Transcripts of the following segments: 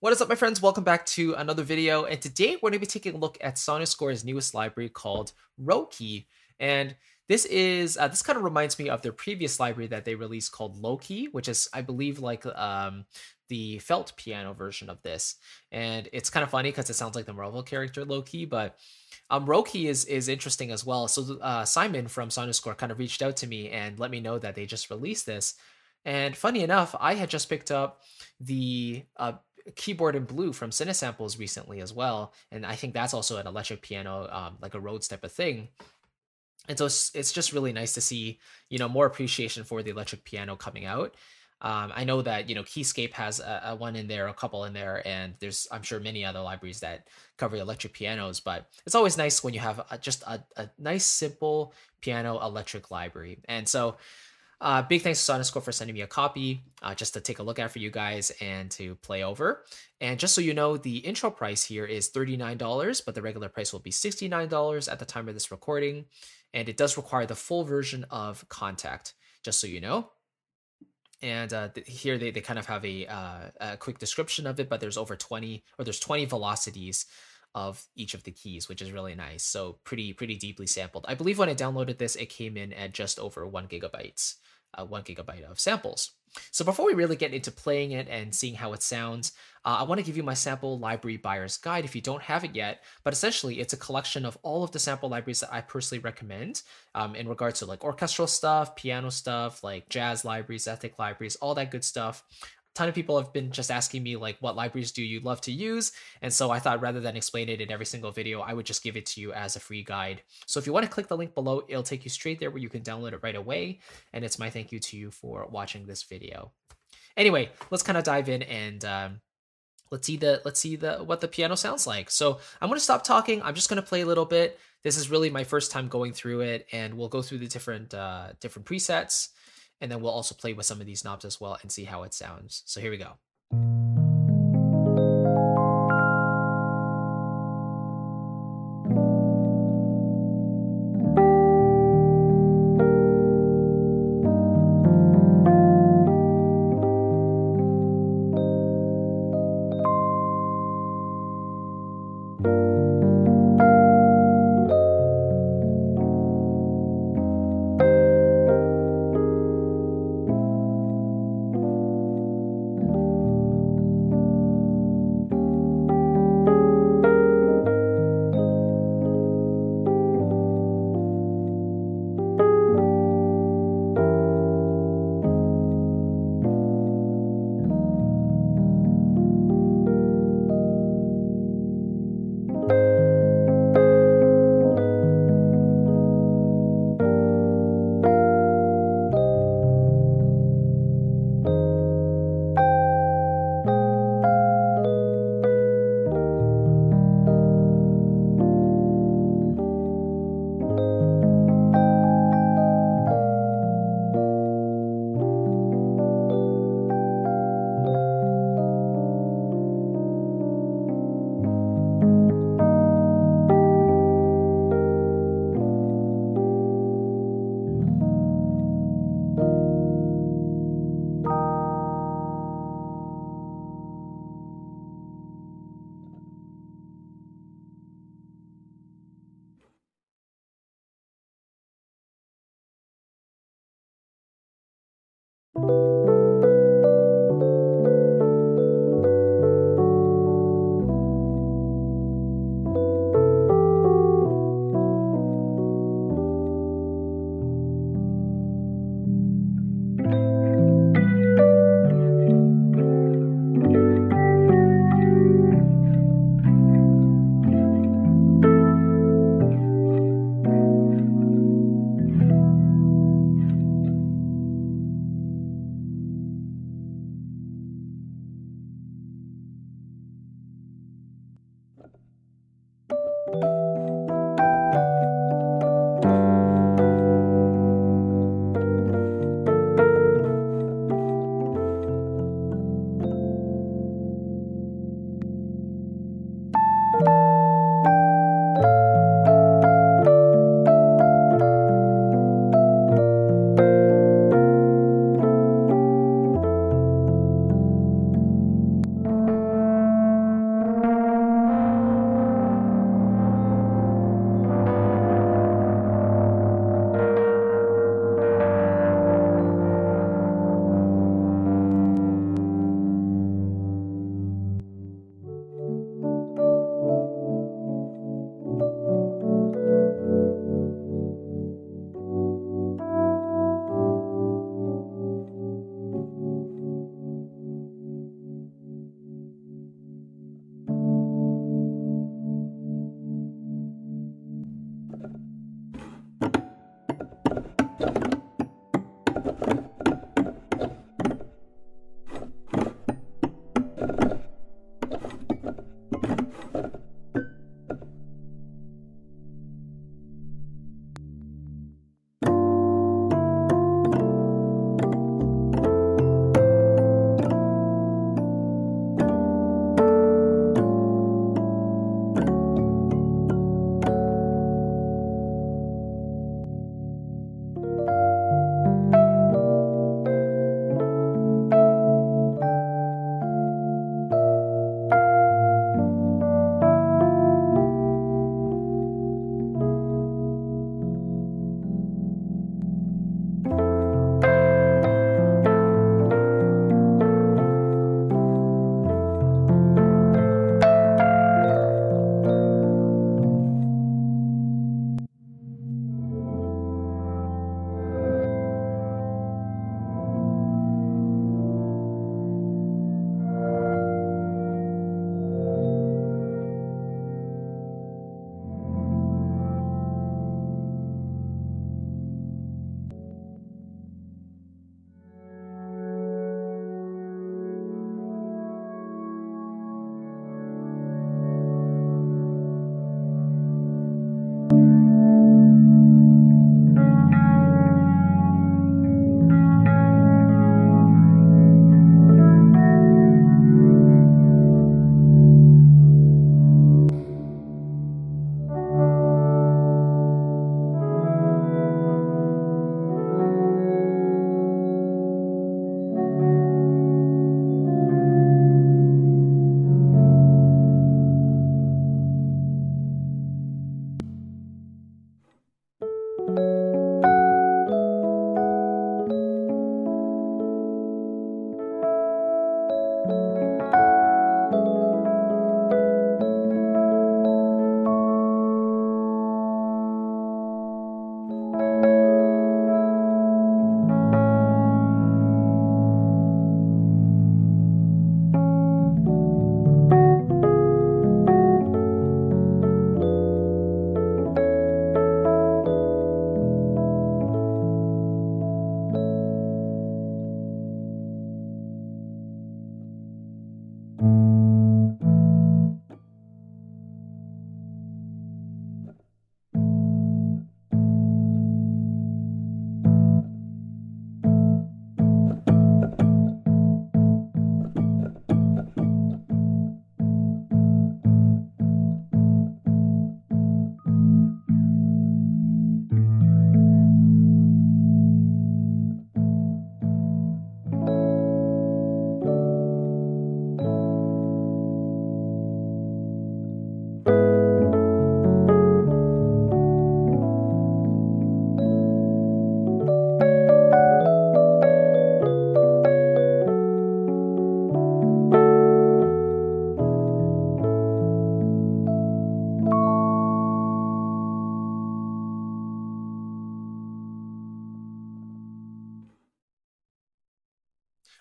What is up, my friends? Welcome back to another video. And today we're going to be taking a look at Sonuscore's newest library called Roki. And this is uh, this kind of reminds me of their previous library that they released called Loki, which is, I believe, like um, the felt piano version of this. And it's kind of funny because it sounds like the Marvel character Loki, but um, Roki is is interesting as well. So uh, Simon from Sonuscore kind of reached out to me and let me know that they just released this. And funny enough, I had just picked up the uh, keyboard in blue from Cinesamples recently as well, and I think that's also an electric piano, um, like a Rhodes type of thing. And so it's, it's just really nice to see, you know, more appreciation for the electric piano coming out. Um, I know that you know Keyscape has a, a, one in there, a couple in there, and there's I'm sure many other libraries that cover electric pianos. But it's always nice when you have a, just a, a nice, simple piano electric library. And so uh, big thanks to Sonuscore for sending me a copy uh, just to take a look at for you guys and to play over. And just so you know, the intro price here is $39, but the regular price will be $69 at the time of this recording. And it does require the full version of Kontakt, just so you know. And uh, here they, they kind of have a, uh, a quick description of it, but there's over 20 or there's 20 velocities of each of the keys, which is really nice. So pretty, pretty deeply sampled. I believe when I downloaded this, it came in at just over one gigabytes uh, one gigabyte of samples. So before we really get into playing it and seeing how it sounds, uh, I want to give you my sample library buyer's guide if you don't have it yet. But essentially, it's a collection of all of the sample libraries that I personally recommend um, in regards to like orchestral stuff, piano stuff, like jazz libraries, ethnic libraries, all that good stuff ton of people have been just asking me like what libraries do you love to use? And so i thought rather than explain it in every single video i would just give it to you as a free guide. So if you want to click the link below it'll take you straight there where you can download it right away. And it's my thank you to you for watching this video. Anyway let's kind of dive in and um, let's see the let's see the what the piano sounds like. So i'm going to stop talking. I'm just going to play a little bit. This is really my first time going through it and we'll go through the different uh different presets and then we'll also play with some of these knobs as well and see how it sounds. So here we go.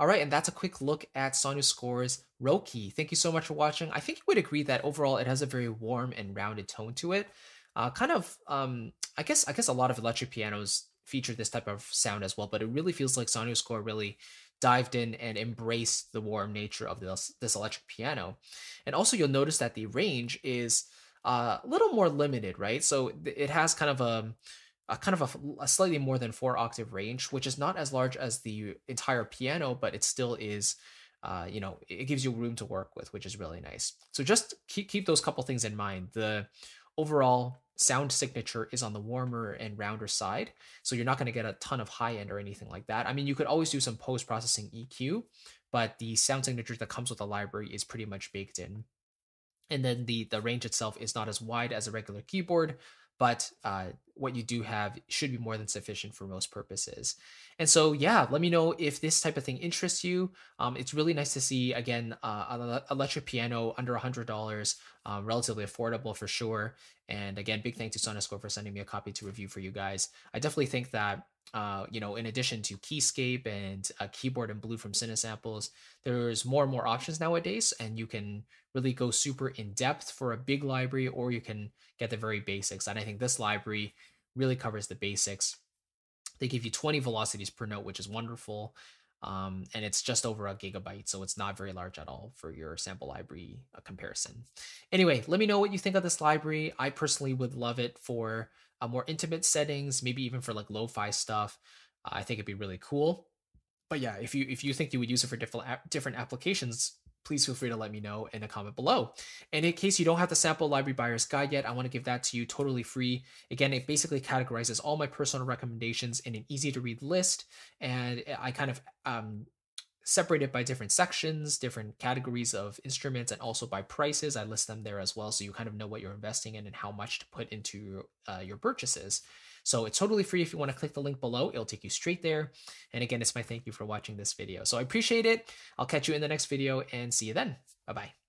All right, and that's a quick look at Sonuscore's Roki. Thank you so much for watching. I think you would agree that overall it has a very warm and rounded tone to it. Uh, kind of, um, I guess, I guess a lot of electric pianos feature this type of sound as well, but it really feels like Sonuscore really dived in and embraced the warm nature of this, this electric piano. And also you'll notice that the range is uh, a little more limited, right? So it has kind of a, a kind of a, a, slightly more than four octave range, which is not as large as the entire piano, but it still is, uh, you know, it gives you room to work with, which is really nice. So just keep keep those couple things in mind. The overall sound signature is on the warmer and rounder side. So you're not going to get a ton of high end or anything like that. I mean, you could always do some post processing EQ, but the sound signature that comes with the library is pretty much baked in. And then the, the range itself is not as wide as a regular keyboard, but uh, what you do have should be more than sufficient for most purposes. And so, yeah, let me know if this type of thing interests you. Um, it's really nice to see, again, uh, an electric piano under $100, um, relatively affordable for sure. And again, big thank to Sonuscore for sending me a copy to review for you guys. I definitely think that uh, you know, in addition to Keyscape and a keyboard in blue from Cinesamples, there's more and more options nowadays, and you can really go super in depth for a big library, or you can get the very basics. And I think this library really covers the basics. They give you 20 velocities per note, which is wonderful. Um, and it's just over a gigabyte, so it's not very large at all for your sample library uh, comparison. Anyway, let me know what you think of this library. I personally would love it for uh, more intimate settings, maybe even for like lo-fi stuff. Uh, I think it'd be really cool. But yeah, if you if you think you would use it for different different applications, please feel free to let me know in a comment below. And in case you don't have the sample library buyer's guide yet, I want to give that to you totally free. Again, it basically categorizes all my personal recommendations in an easy to read list. And I kind of um, separate it by different sections, different categories of instruments, and also by prices. I list them there as well. So you kind of know what you're investing in and how much to put into uh, your purchases. So it's totally free if you want to click the link below. It'll take you straight there. And again, it's my thank you for watching this video. So I appreciate it. I'll catch you in the next video and see you then. Bye-bye.